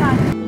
啊